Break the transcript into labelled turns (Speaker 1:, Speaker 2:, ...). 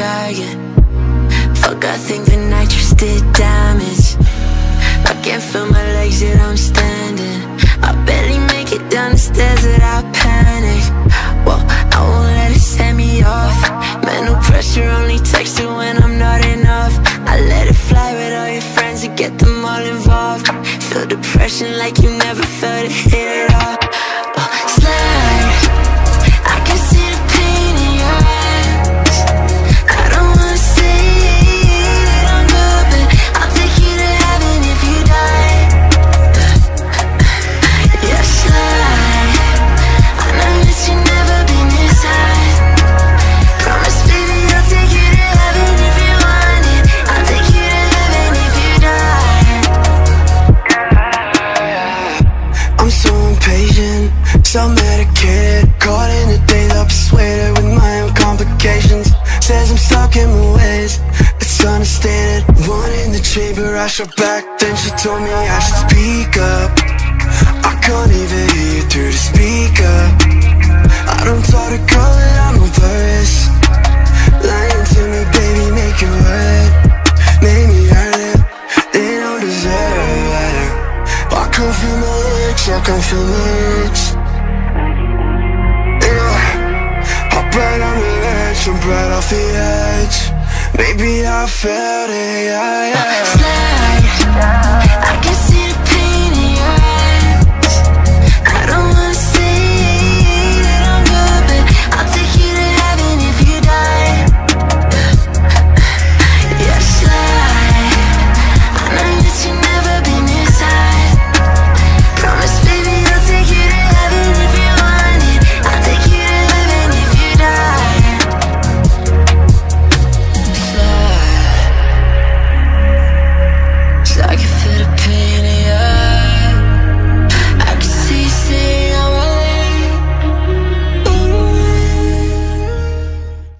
Speaker 1: dragon Fuck, I think the nitrous did damage. I can't feel my legs yet I'm standing. I barely make it down the stairs without panic. Well, I won't let it set me off. Mental pressure only takes it when I'm not enough. I let it fly with all your friends and get them all involved. Feel depression like you never felt it hit it off
Speaker 2: impatient, self-medicated Caught in the days, I'm persuaded with my own complications. Says I'm stuck in my ways, it's understated. One in the chamber, I shot back. Then she told me I should speak up. I can't even hear you through the speaker. I don't talk to girl that I'm embarrassed Lying to me, baby, make it right Make me hurt it, they don't deserve it. I can feel my legs, I can feel my legs Yeah, I'm right on the edge, I'm right off the edge. Maybe I felt it, yeah, yeah